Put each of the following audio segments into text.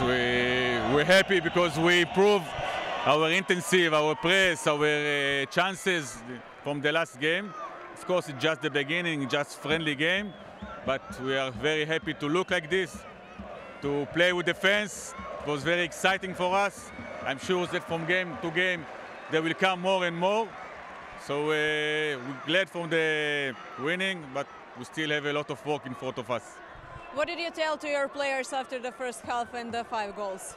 We, we're happy because we improved our intensive, our press, our uh, chances from the last game. Of course, it's just the beginning, just friendly game, but we are very happy to look like this, to play with the fans. It was very exciting for us. I'm sure that from game to game, there will come more and more. So uh, we're glad from the winning, but we still have a lot of work in front of us. What did you tell to your players after the first half and the five goals?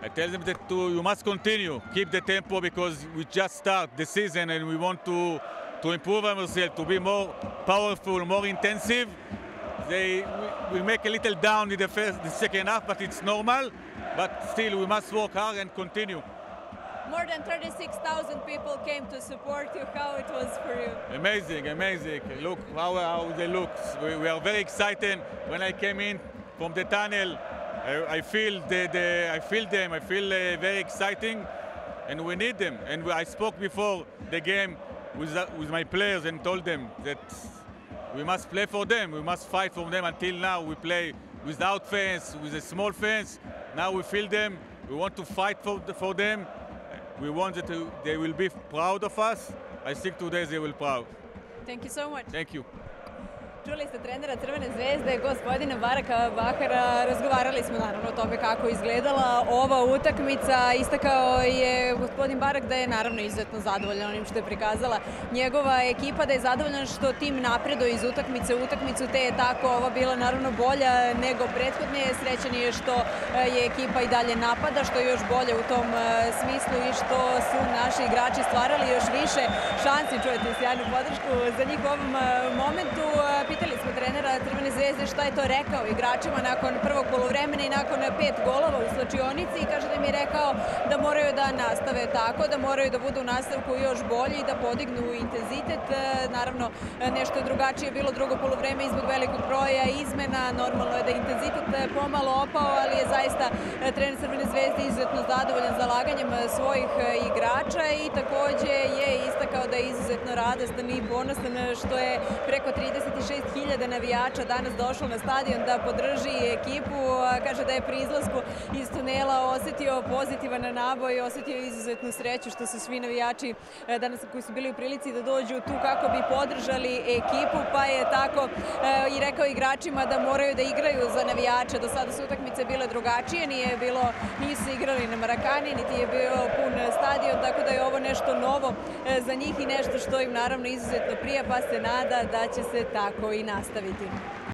I tell them that to, you must continue, keep the tempo because we just start the season and we want to, to improve ourselves, to be more powerful, more intensive. They, we, we make a little down in the first, the second half, but it's normal. But still, we must work hard and continue. More than 36,000 people came to support you. How it was for you? Amazing, amazing. Look how, how they look. We, we, are very excited. When I came in from the tunnel, I, I feel the, the, I feel them. I feel uh, very exciting, and we need them. And I spoke before the game with, with my players and told them that we must play for them. We must fight for them. Until now, we play without fans, with a small fans. Now we feel them. We want to fight for, for them. We want that they will be proud of us. I think today they will proud. Thank you so much. Thank you. Čuli ste trenera Crvene zvezde, gospodina Baraka Bahara. Razgovarali smo naravno o tome kako izgledala ova utakmica. Istakao je gospodin Barak da je naravno izuzetno zadovoljan onim što je prikazala njegova ekipa, da je zadovoljan što tim napreduje iz utakmice u utakmicu, te je tako ova bila naravno bolja nego prethodne. Srećan je što je ekipa i dalje napada, što je još bolje u tom smislu i što su naši igrači stvarali još više šansi. Čujete sjajnu podršku za njih u ovom momentu pitali smo trenera Crvene zvezde šta je to rekao igračima nakon prvog polovremena i nakon pet golova u slačionici i kaže da im je rekao da moraju da nastave tako, da moraju da budu u nastavku još bolji i da podignu intenzitet. Naravno, nešto je drugačije bilo drugo polovreme izbog velikog broja izmena. Normalno je da intenzitet pomalo opao, ali je zaista trener Crvene zvezde izuzetno zadovoljan zalaganjem svojih igrača i takođe je istakao da je izuzetno radostan i ponosan što je preko 36 hiljada navijača danas došlo na stadion da podrži ekipu. Kaže da je pri izlasku iz tunela osetio pozitivan naboj, osetio izuzetnu sreću što su svi navijači danas koji su bili u prilici da dođu tu kako bi podržali ekipu, pa je tako i rekao igračima da moraju da igraju za navijača. Do sada su utakmice bile drugačije, nije bilo, nisu igrali na Marakani, niti je bio pun stadion, tako da je ovo nešto novo za njih i nešto što im naravno izuzetno prija, pa se nada da će se tako i nastaviti.